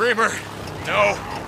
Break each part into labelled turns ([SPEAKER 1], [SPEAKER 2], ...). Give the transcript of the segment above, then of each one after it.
[SPEAKER 1] Screamer, no.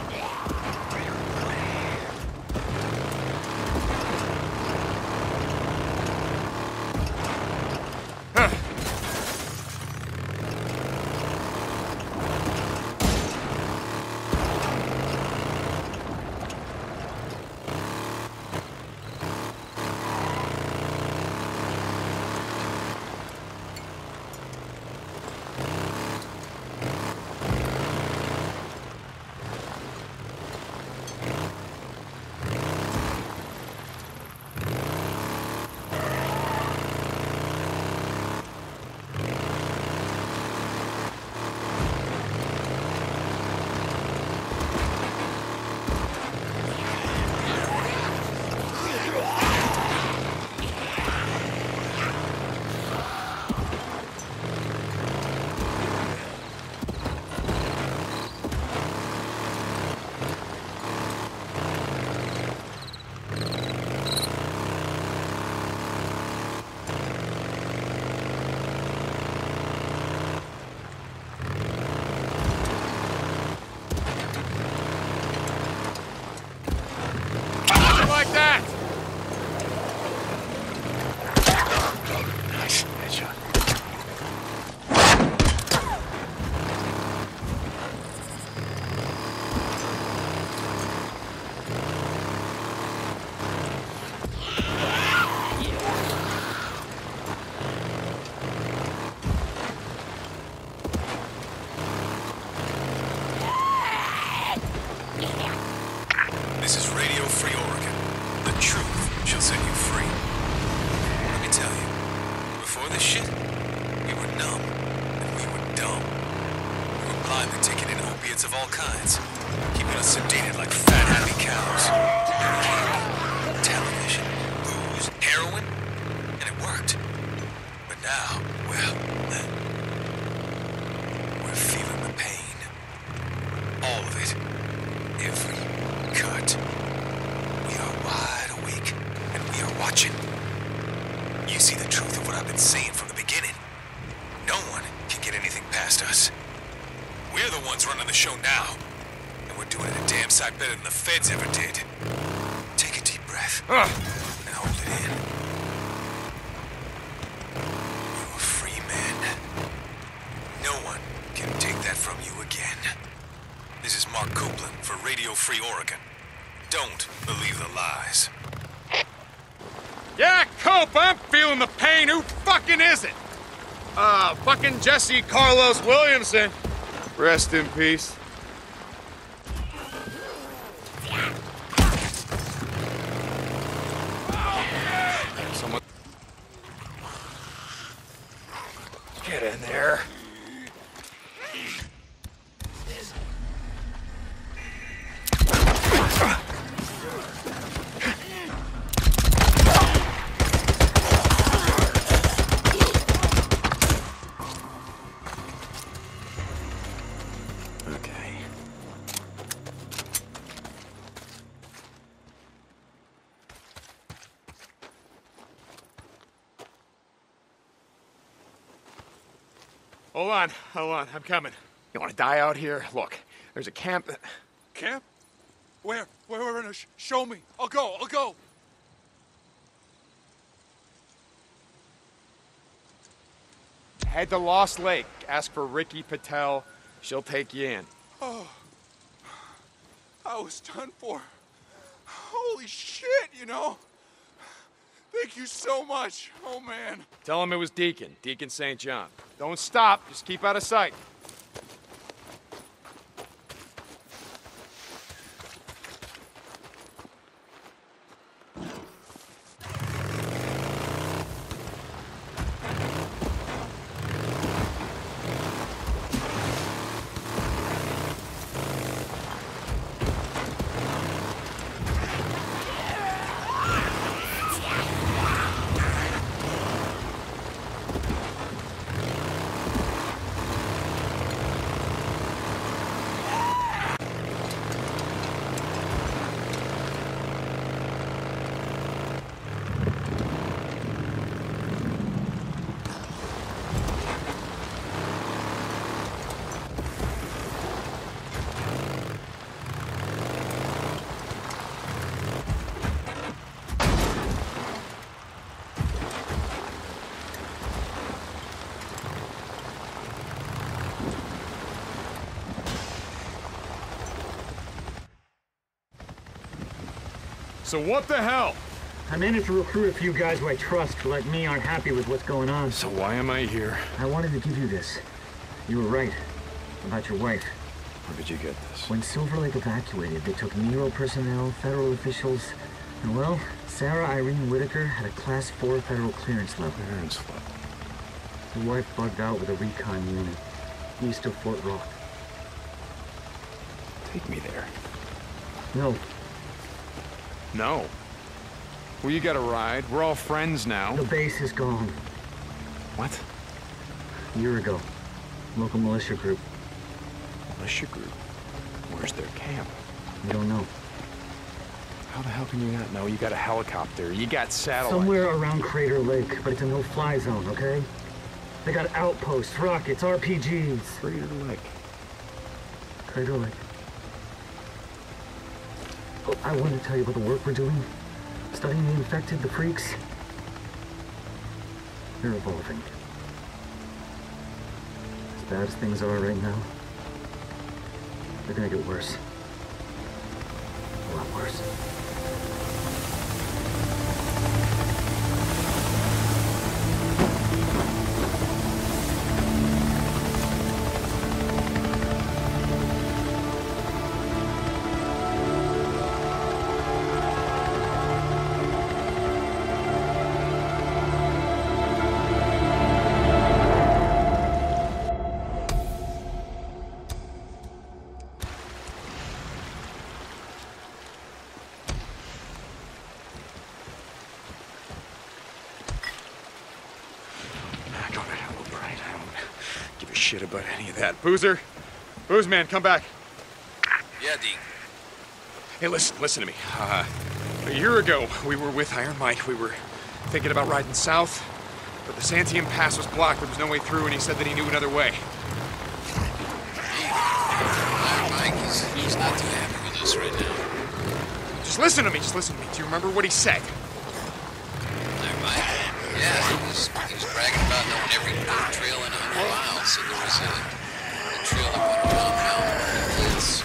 [SPEAKER 1] Fucking Jesse Carlos Williamson. Rest in peace. Someone. Get in there. On, hold on, I'm coming. You want to die out here? Look, there's a camp. That...
[SPEAKER 2] Camp? Where? Where? Where? where? Sh- Show me. I'll go. I'll go.
[SPEAKER 1] Head to Lost Lake. Ask for Rikki Patel. She'll take you in.
[SPEAKER 2] Oh, I was done for. Holy shit, you know? Thank you so much. Oh, man.
[SPEAKER 1] Tell him it was Deacon, Deacon St. John. Don't stop, just keep out of sight.
[SPEAKER 3] So what the hell?
[SPEAKER 4] I managed to recruit a few guys who I trust, who like me aren't happy with what's going on.
[SPEAKER 3] So why am I here?
[SPEAKER 4] I wanted to give you this. You were right. About your wife.
[SPEAKER 3] Where did you get this?
[SPEAKER 4] When Silver Lake evacuated, they took Nero personnel, federal officials, and well, Sarah Irene Whitaker had a class 4 federal clearance level.
[SPEAKER 3] Clearance level.
[SPEAKER 4] Her wife bugged out with a recon unit, east of Fort Rock.
[SPEAKER 3] Take me there.
[SPEAKER 4] No,
[SPEAKER 3] No. Well, you got a ride. We're all friends now.
[SPEAKER 4] the base is gone.
[SPEAKER 3] What?
[SPEAKER 4] A year ago. Local militia group.
[SPEAKER 3] Militia group. Where's their camp?
[SPEAKER 4] You don't know.
[SPEAKER 3] How the hell can you not know? You got a helicopter. You got satellite.
[SPEAKER 4] Somewhere around Crater Lake, but it's a no-fly zone, okay? They got outposts, rockets, RPGs.
[SPEAKER 3] Crater Lake.
[SPEAKER 4] Crater Lake. I wanted to tell you about the work we're doing. Studying the infected, the freaks. They're evolving. As bad as things are right now, they're gonna get worse. A lot worse.
[SPEAKER 3] Shit about any of that. Boozer? Booze man, come back.
[SPEAKER 5] Yeah, Deke.
[SPEAKER 3] Hey, listen, listen to me. Uh, a year ago, we were with Iron Mike. We were thinking about riding south, but the Santiam Pass was blocked. There was no way through, and he said that he knew another way.
[SPEAKER 5] Iron Mike, he's, he's not too happy with us right now.
[SPEAKER 3] Just listen to me. Just listen to me. Do you remember what he said?
[SPEAKER 5] Iron Mike? Yeah, he was, he was bragging about knowing every trail in 100 miles. So there was a, a trail that went around Mountain Hills.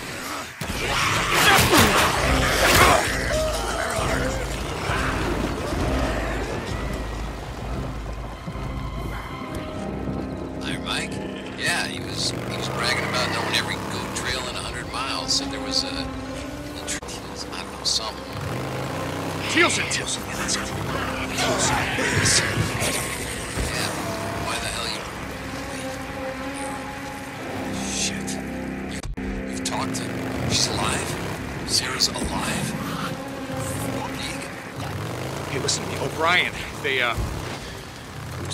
[SPEAKER 5] Iron Mike? Yeah, he was he was bragging about knowing every goat trail in 100 miles. Said there was a, a I don't know, something.
[SPEAKER 3] Thielsen. Thielsen.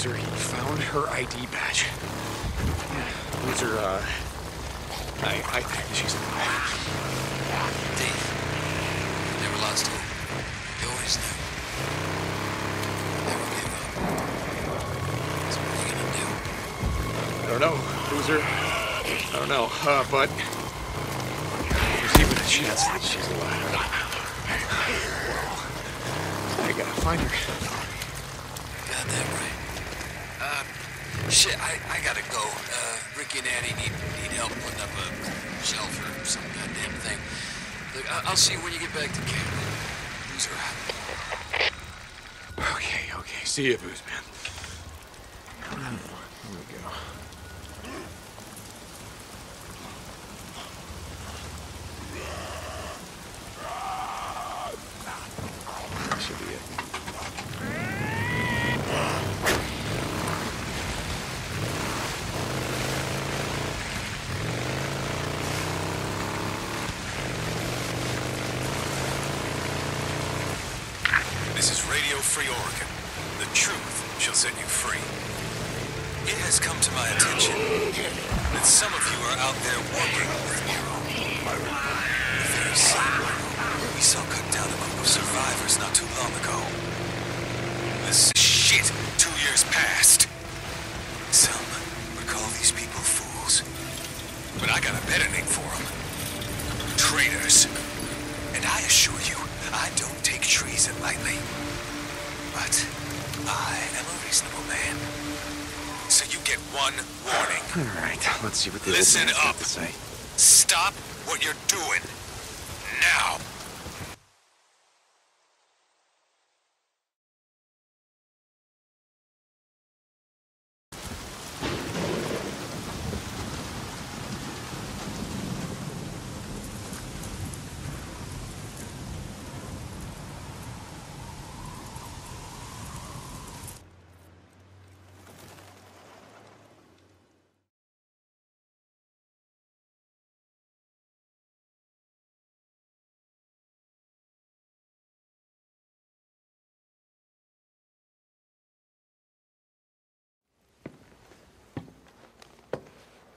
[SPEAKER 3] He found her ID badge. Yeah. Boozer, uh... I, I think she's alive.
[SPEAKER 5] Dave, never lost hope. Always knew. Never gave up. So what are you gonna do?
[SPEAKER 3] I don't know, Boozer. I don't know, uh, but... There's even a chance that she's alive. Well, I gotta find her.
[SPEAKER 5] Goddamn right. Uh, shit, I, I gotta go. Uh, Ricky and Addie need, need help putting up a shelf or some goddamn thing. Look, I, I'll see you when you get back to camp. Out.
[SPEAKER 3] Okay, okay. See you, Booze Man. Here we go. That should be it.
[SPEAKER 5] This is Radio Free Oregon. The truth shall set you free. It has come to my attention that some of you are out there working with Nero. The very same we saw cut down a group of survivors not too long ago. This shit two years past. Some would call these people fools. But I got a better name for them. Traitors. And I assure you, I don't take treason lightly. But I am a reasonable man. Get one warning.
[SPEAKER 3] All right, let's see what the
[SPEAKER 5] Listen up.
[SPEAKER 3] to say.
[SPEAKER 5] Stop what you're doing. Now.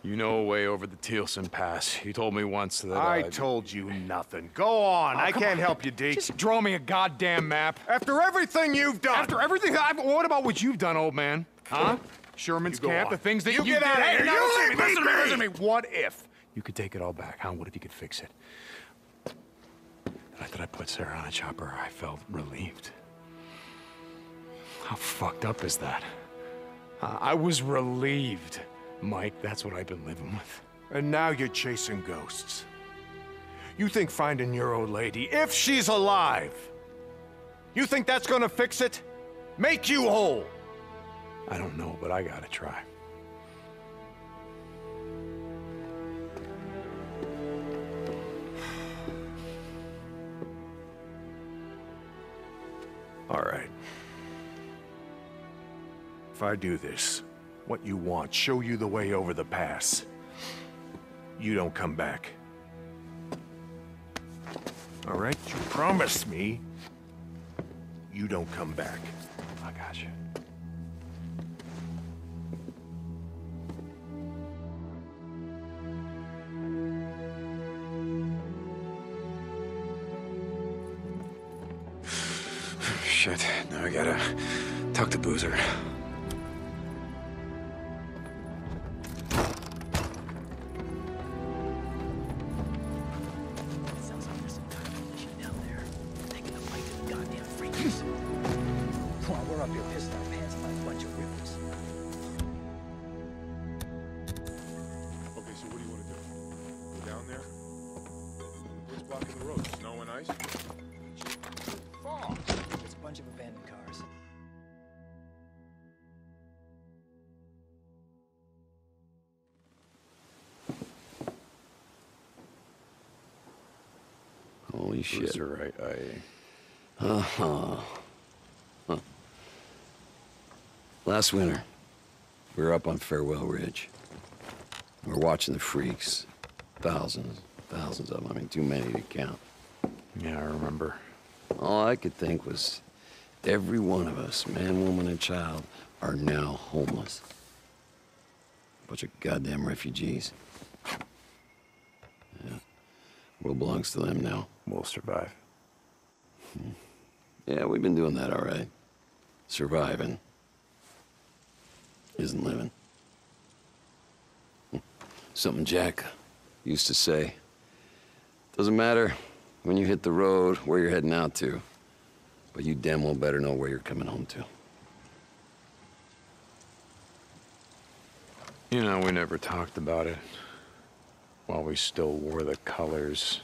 [SPEAKER 3] You know a way over the Thielsen Pass. You told me once that
[SPEAKER 6] I
[SPEAKER 3] uh,
[SPEAKER 6] told you nothing. Go on. I can't
[SPEAKER 3] on.
[SPEAKER 6] help you, Deke.
[SPEAKER 3] Just draw me a goddamn map.
[SPEAKER 6] After everything you've done.
[SPEAKER 3] After everything, I've, what about what you've done, old man? Huh? Sherman's camp,
[SPEAKER 6] on.
[SPEAKER 3] the things that
[SPEAKER 6] You
[SPEAKER 3] you,
[SPEAKER 6] get
[SPEAKER 3] did.
[SPEAKER 6] out of
[SPEAKER 3] Hey,
[SPEAKER 6] here. You
[SPEAKER 3] listen me, listen to
[SPEAKER 6] me,
[SPEAKER 3] listen to me. What if you could take it all back, huh? What if you could fix it? The night that I put Sarah on a chopper, I felt relieved. How fucked up is that? Uh, I was relieved. Mike, that's what I've been living with.
[SPEAKER 6] And now you're chasing ghosts. You think finding your old lady, if she's alive, you think that's gonna fix it? Make you whole?
[SPEAKER 3] I don't know, but I gotta try.
[SPEAKER 6] All right. If I do this, what you want, show you the way over the pass, you don't come back. All right? You promise me you don't come back.
[SPEAKER 3] I got you. Shit, now I gotta talk to Boozer.
[SPEAKER 7] Holy shit.
[SPEAKER 3] Boozer, I, I...
[SPEAKER 7] Uh-huh. Huh. Last winter, we were up on Farewell Ridge. We were watching the freaks. Thousands, thousands of them. I mean, too many to count.
[SPEAKER 3] Yeah, I remember.
[SPEAKER 7] All I could think was every one of us, man, woman, and child, are now homeless. Bunch of goddamn refugees. Yeah. World belongs to them now.
[SPEAKER 3] We'll survive.
[SPEAKER 7] Yeah, we've been doing that all right. Surviving isn't living. Something Jack used to say. Doesn't matter when you hit the road where you're heading out to, but you damn well better know where you're coming home to.
[SPEAKER 3] You know, we never talked about it. While we still wore the colors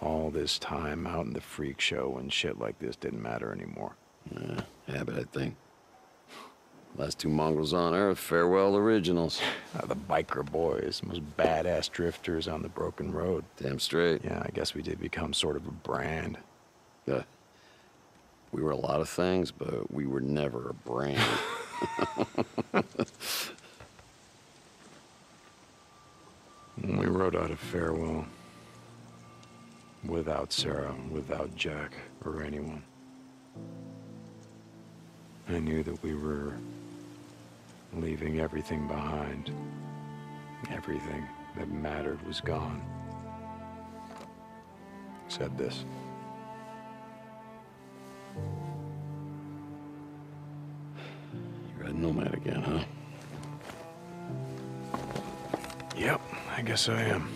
[SPEAKER 3] all this time out in the freak show and shit like this didn't matter anymore.
[SPEAKER 7] Yeah, habit, I think. Last two mongrels on Earth, farewell originals.
[SPEAKER 3] Uh, the biker boys, most badass drifters on the broken road.
[SPEAKER 7] Damn straight.
[SPEAKER 3] Yeah, I guess we did become sort of a brand.
[SPEAKER 7] Yeah. We were a lot of things, but we were never a brand.
[SPEAKER 3] When we rode out of farewell, without Sarah, without Jack, or anyone, I knew that we were leaving everything behind. Everything that mattered was gone. Said this.
[SPEAKER 7] You're a nomad again, huh?
[SPEAKER 3] Yep, I guess I am.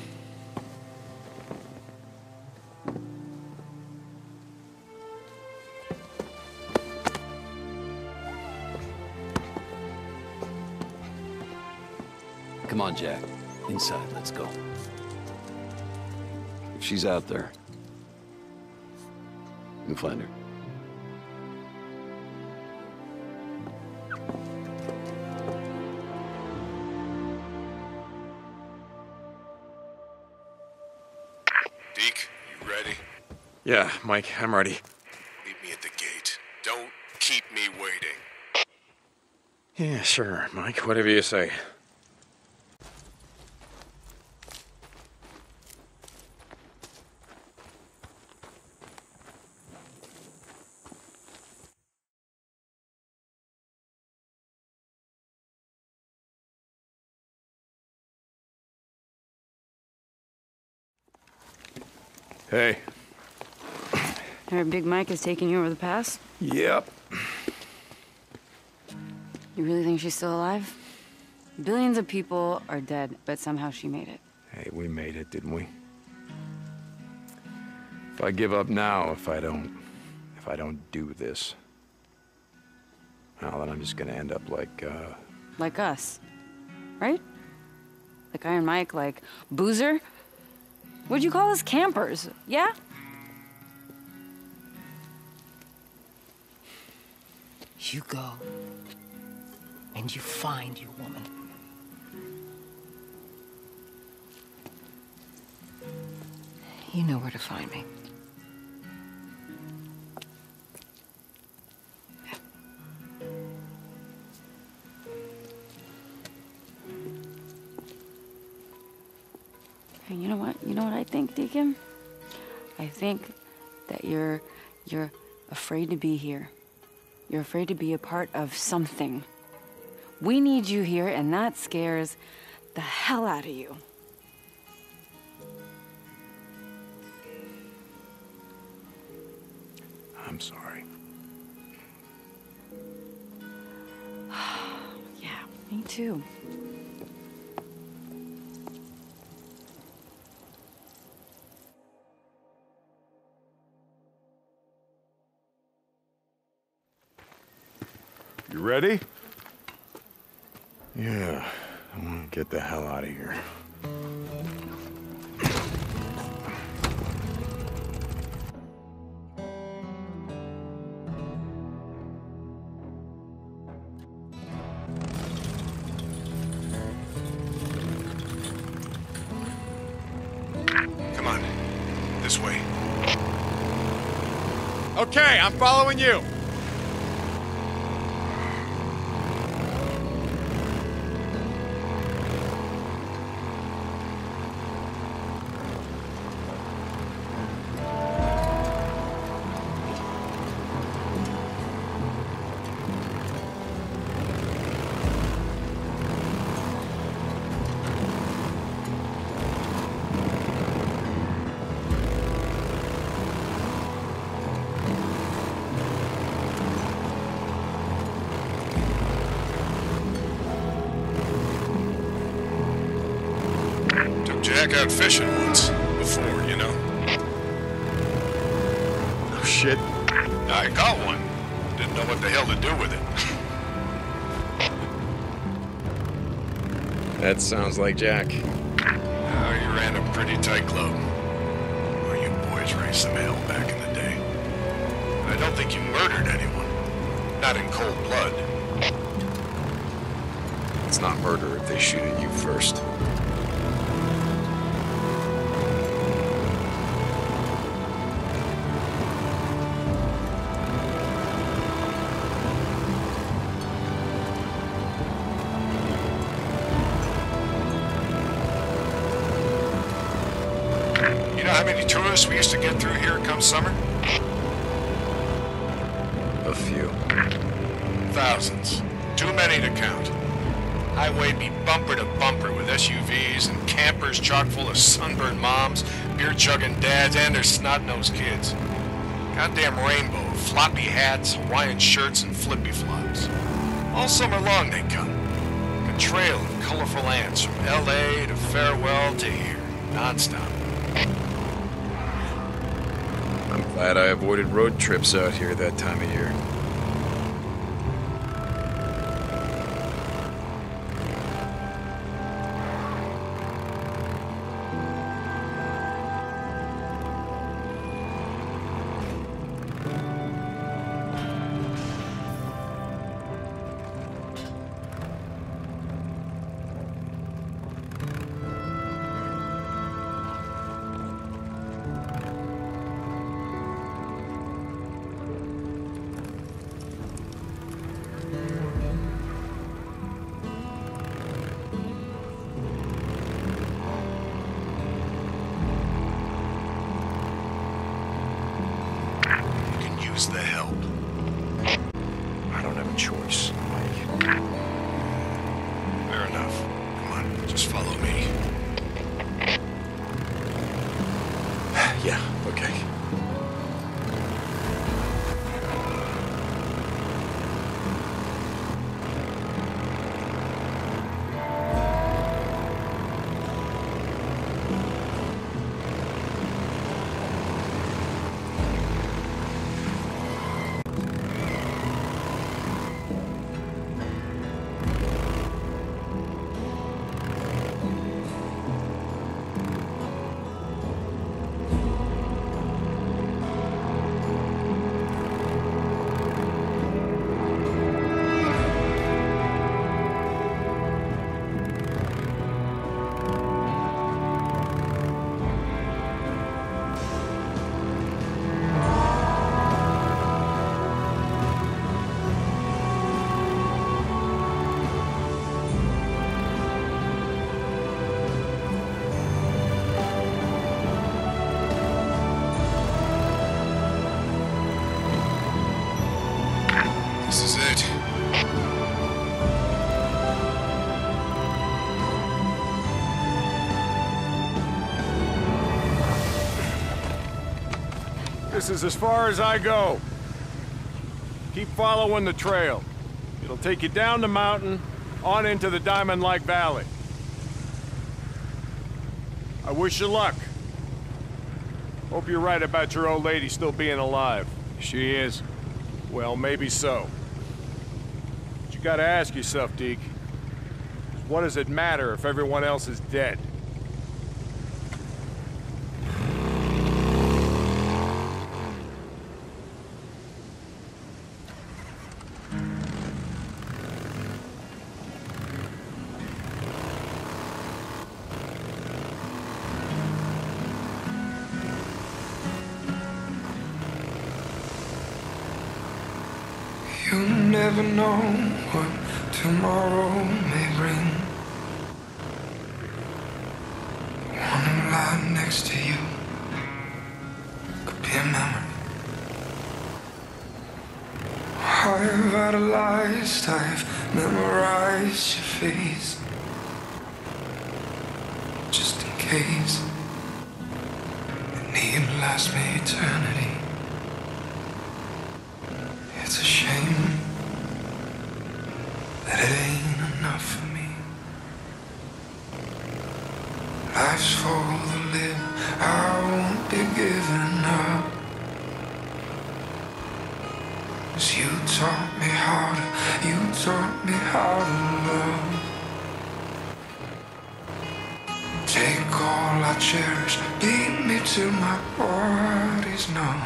[SPEAKER 7] Come on, Jack. Inside, let's go. If she's out there, you can find her.
[SPEAKER 8] Deke, you ready?
[SPEAKER 3] Yeah, Mike, I'm ready.
[SPEAKER 8] Meet me at the gate. Don't keep me waiting.
[SPEAKER 3] Yeah, sure, Mike, whatever you say. Hey.
[SPEAKER 9] Big Mike is taking you over the pass.
[SPEAKER 3] Yep.
[SPEAKER 9] You really think she's still alive? Billions of people are dead, but somehow she made it.
[SPEAKER 3] Hey, we made it, didn't we? If I give up now, if I don't... if I don't do this... Well, then I'm just gonna end up like, uh...
[SPEAKER 9] Like us. Right? Like Iron Mike, like Boozer? What'd you call us? Campers, yeah?
[SPEAKER 10] You go, and you find your woman. You know where to find me.
[SPEAKER 9] And you know what? You know what I think, Deacon? I think that you're you're afraid to be here. You're afraid to be a part of something. We need you here, and that scares the hell out of you.
[SPEAKER 3] I'm sorry.
[SPEAKER 9] Yeah, me too.
[SPEAKER 3] Ready? Yeah. I want to get the hell out of here.
[SPEAKER 11] Come on. This way. Okay, I'm following you. Out fishing once. Before, you know.
[SPEAKER 3] Oh, shit.
[SPEAKER 11] I got one. Didn't know what the hell to do with it.
[SPEAKER 7] That sounds like Jack.
[SPEAKER 11] Oh, you ran a pretty tight club. Well, you boys raised some hell back in the day. I don't think you murdered anyone. Not in cold blood.
[SPEAKER 7] It's not murder if they shoot at you first.
[SPEAKER 11] How many tourists we used to get through here come summer?
[SPEAKER 7] A few.
[SPEAKER 11] Thousands. Too many to count. Highway be bumper to bumper with SUVs and campers chock full of sunburned moms, beer-chugging dads, and their snot-nosed kids. Goddamn rainbow floppy hats, Hawaiian shirts, and flippy-flops. All summer long they come. A trail of colorful ants from L.A. to Farewell to here, nonstop.
[SPEAKER 7] I'm glad I avoided road trips out here that time of year.
[SPEAKER 8] This is
[SPEAKER 6] as far as I go. Keep following the trail. It'll take you down the mountain, on into the Diamond Lake Valley. I wish you luck. Hope you're right about your old lady still being alive.
[SPEAKER 3] She is.
[SPEAKER 6] Well, maybe so. But you gotta ask yourself, Deke. What does it matter if everyone else is dead?
[SPEAKER 12] Never know what tomorrow may bring. Wanna lie next to you could be a memory. I've idolized, I've memorized your face. Taught me how to love. Take all I cherish, beat me till my body's numb.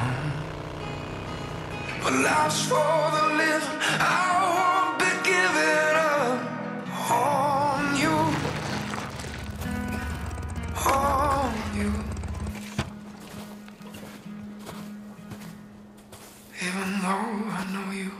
[SPEAKER 12] But life's for the living. I won't be giving up on you. On you. Even though I know you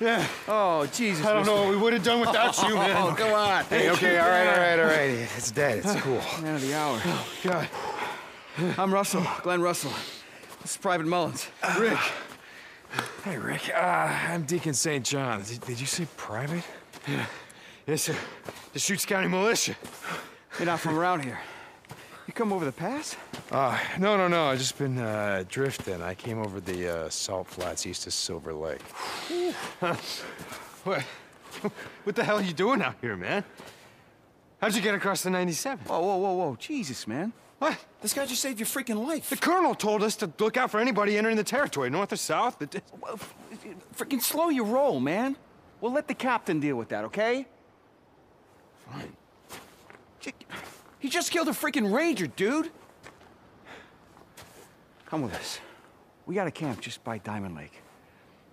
[SPEAKER 3] Yeah.
[SPEAKER 13] Oh, Jesus.
[SPEAKER 14] I don't know what we would have done without you, man.
[SPEAKER 13] Oh, come on.
[SPEAKER 14] Hey, okay, all right, all right, all right. It's dead. It's cool.
[SPEAKER 15] Man of the hour. God. I'm Russell, Glenn Russell. This is Private Mullins.
[SPEAKER 3] Rick. Hey, Rick. Uh, I'm Deacon St. John. Did, did you say private?
[SPEAKER 15] Yeah.
[SPEAKER 14] Yes, sir. Deschutes County Militia.
[SPEAKER 15] You're not from around here. You come over the pass?
[SPEAKER 3] Uh, no, no, no. I've just been uh, drifting. I came over the uh, salt flats east of Silver Lake.
[SPEAKER 14] What? What the hell are you doing out here, man? How'd you get across the 97?
[SPEAKER 15] Whoa, whoa, whoa, whoa. Jesus, man.
[SPEAKER 14] What?
[SPEAKER 15] This guy just saved your freaking life.
[SPEAKER 14] The colonel told us to look out for anybody entering the territory, north or south. The-
[SPEAKER 15] Freaking slow your roll, man. We'll let the captain deal with that, okay?
[SPEAKER 14] Fine.
[SPEAKER 15] He just killed a freaking ranger, dude. Come with us. We got a camp just by Diamond Lake.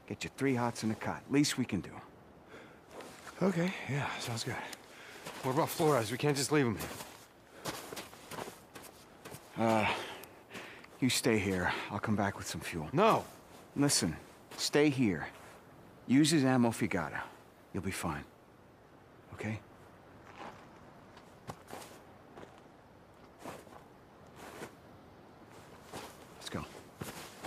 [SPEAKER 15] Get you three hots and a cot. Least we can do.
[SPEAKER 3] Okay, yeah, sounds good.
[SPEAKER 14] What about Flores? We can't just leave him here.
[SPEAKER 15] Uh, you stay here. I'll come back with some fuel.
[SPEAKER 14] No.
[SPEAKER 15] Listen, stay here. Use his ammo if you gotta. You'll be fine. Okay? Let's go.
[SPEAKER 3] Following you.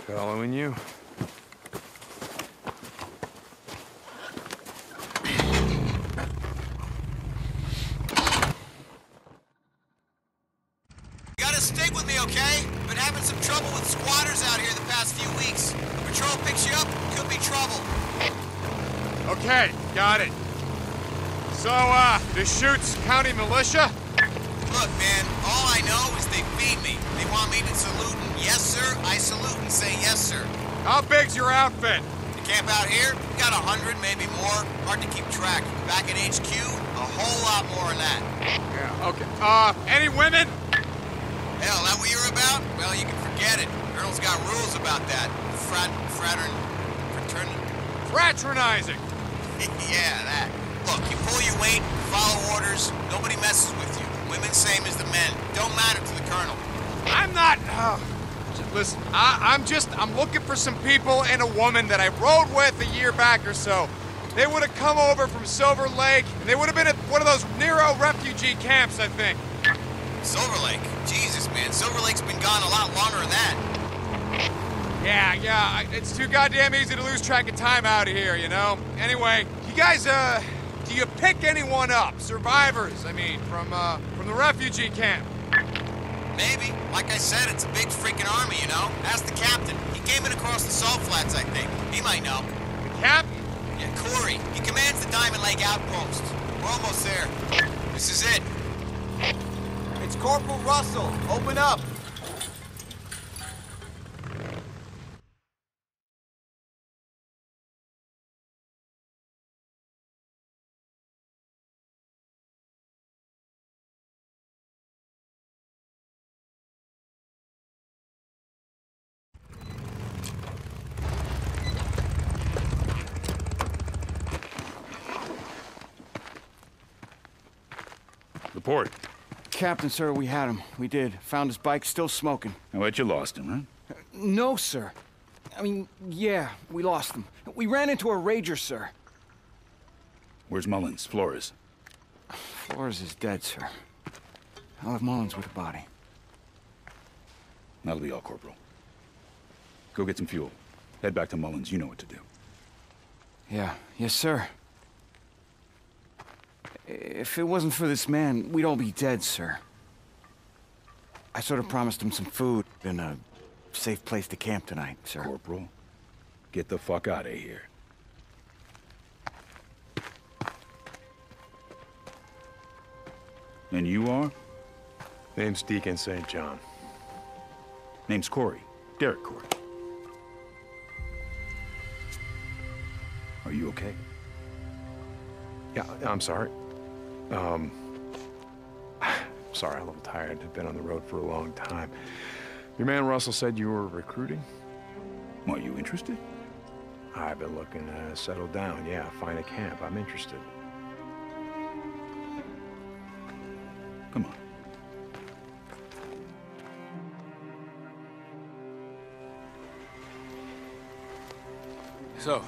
[SPEAKER 8] You gotta stick with me, okay? Been having some trouble with squatters out here the past few weeks. Patrol picks you up, could be trouble.
[SPEAKER 16] Okay, got it. So, uh, Deschutes County Militia?
[SPEAKER 8] Look, man, all I know is they feed me. They want me to salute and yes, sir, I salute and say yes, sir.
[SPEAKER 16] How big's your outfit?
[SPEAKER 8] The camp out here, we got a hundred, maybe more. Hard to keep track. Back at HQ, a whole lot more than that.
[SPEAKER 16] Yeah, okay. Uh, any women?
[SPEAKER 8] Hell, that what you're about? Well, you can forget it. Colonel's got rules about that. Frat, fratern, fraternity.
[SPEAKER 16] Fraternizing.
[SPEAKER 8] yeah, that. Look, you pull your weight, follow orders, nobody messes with you. Women same as the men. Don't matter to the colonel.
[SPEAKER 16] I'm not. Uh, listen, I, I'm just. I'm looking for some people and a woman that I rode with a year back or so. They would have come over from Silver Lake, and they would have been at one of those Nero refugee camps, I think.
[SPEAKER 8] Silver Lake? Jesus, man. Silver Lake's been gone a lot longer than that.
[SPEAKER 16] Yeah, yeah. It's too goddamn easy to lose track of time out of here, you know. Anyway, you guys, uh, do you pick anyone up? Survivors, I mean, from uh, from the refugee camp.
[SPEAKER 8] Maybe. Like I said, it's a big freaking army, you know? Ask the captain. He came in across the salt flats, I think. He might know.
[SPEAKER 16] The captain?
[SPEAKER 8] Yeah, Kouri. He commands the Diamond Lake outpost. We're almost there. This is it. It's Corporal Russell. Open up.
[SPEAKER 17] Report.
[SPEAKER 15] Captain, sir, we had him. We did. Found his bike still smoking.
[SPEAKER 17] I bet you lost him, right?
[SPEAKER 15] No, sir. I mean, yeah, we lost him. We ran into a rager, sir.
[SPEAKER 17] Where's Mullins? Flores?
[SPEAKER 15] Flores is dead, sir. I'll have Mullins with the body.
[SPEAKER 17] That'll be all, Corporal. Go get some fuel. Head back to Mullins. You know what to do.
[SPEAKER 15] Yeah, yes, sir. If it wasn't for this man, we'd all be dead, sir. I sort of promised him some food and a safe place to camp tonight, sir.
[SPEAKER 17] Corporal, get the fuck out of here. And you are?
[SPEAKER 18] Name's Deacon St. John.
[SPEAKER 17] Name's Kouri. Derek Kouri. Are you okay?
[SPEAKER 18] Yeah, I'm sorry. Um, sorry, I'm a little tired. I've been on the road for a long time. Your man Russell said you were recruiting?
[SPEAKER 17] Are you interested?
[SPEAKER 18] I've been looking to settle down. Yeah, find a camp. I'm interested.
[SPEAKER 17] Come on.
[SPEAKER 19] So,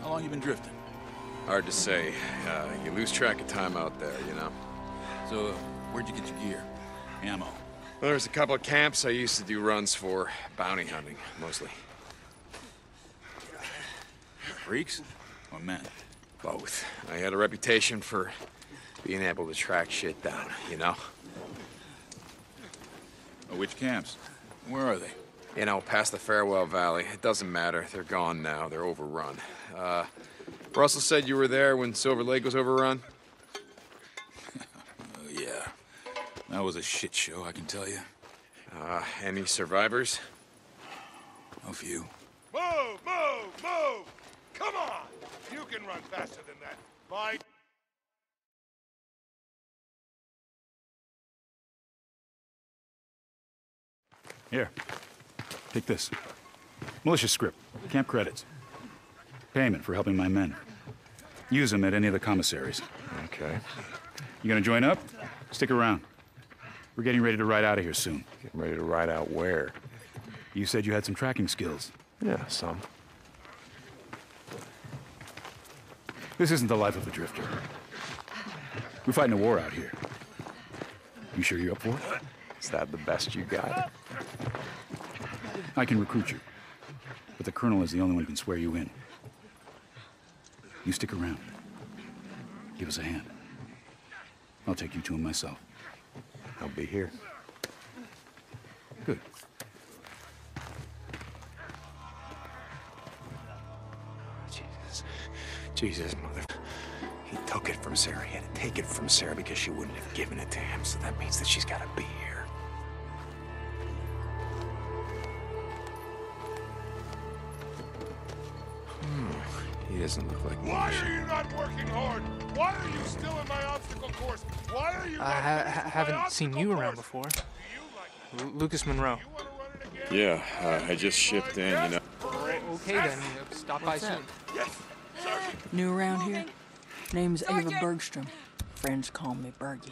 [SPEAKER 19] how long you been drifting?
[SPEAKER 3] Hard to say. Uh, you lose track of time out there, you know.
[SPEAKER 19] So, where'd you get your gear? Ammo?
[SPEAKER 3] Well, there's a couple of camps I used to do runs for. Bounty hunting, mostly.
[SPEAKER 19] Freaks? Or men?
[SPEAKER 3] Both. I had a reputation for being able to track shit down, you know?
[SPEAKER 19] Which camps? Where are they?
[SPEAKER 3] You know, past the Farewell Valley. It doesn't matter. They're gone now. They're overrun. Uh, Russell said you were there when Silver Lake was overrun?
[SPEAKER 19] Oh, yeah. That was a shit show, I can tell you.
[SPEAKER 3] Uh, any survivors?
[SPEAKER 19] A few.
[SPEAKER 6] Move, move, move! Come on! You can run faster than that. My
[SPEAKER 17] Here. Take this. Militia script. Camp credits. Payment for helping my men. Use them at any of the commissaries.
[SPEAKER 18] Okay.
[SPEAKER 17] You gonna join up? Stick around. We're getting ready to ride out of here soon.
[SPEAKER 18] Getting ready to ride out where?
[SPEAKER 17] You said you had some tracking skills.
[SPEAKER 18] Yeah, some.
[SPEAKER 17] This isn't the life of a drifter. We're fighting a war out here. You sure you're up for it?
[SPEAKER 18] Is that the best you got?
[SPEAKER 17] I can recruit you. But the colonel is the only one who can swear you in. You stick around. Give us a hand. I'll take you to him myself.
[SPEAKER 18] I'll be here.
[SPEAKER 17] Good.
[SPEAKER 20] Jesus. Jesus, mother. He took it from Sarah. He had to take it from Sarah because she wouldn't have given it to him. So that means that she's got to be here.
[SPEAKER 3] Doesn't look like
[SPEAKER 6] Why are you not working hard? Why are you still in my obstacle course? Why are you
[SPEAKER 21] I ha-
[SPEAKER 6] finished
[SPEAKER 21] ha-
[SPEAKER 6] with my
[SPEAKER 21] haven't seen
[SPEAKER 6] obstacle
[SPEAKER 21] you around
[SPEAKER 6] course?
[SPEAKER 21] before. Lu Lucas Monroe.
[SPEAKER 3] Yeah, uh, I just shipped in, you know.
[SPEAKER 21] Okay then, stop by soon. Yes.
[SPEAKER 22] New around here? Name's Ava Bergstrom. Friends call me Bergie.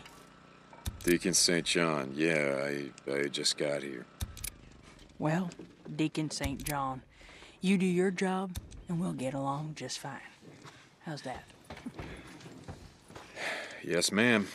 [SPEAKER 3] Deacon St. John. Yeah, I, I just got here.
[SPEAKER 22] Well, Deacon St. John, you do your job, and we'll get along just fine. How's that?
[SPEAKER 3] Yes, ma'am.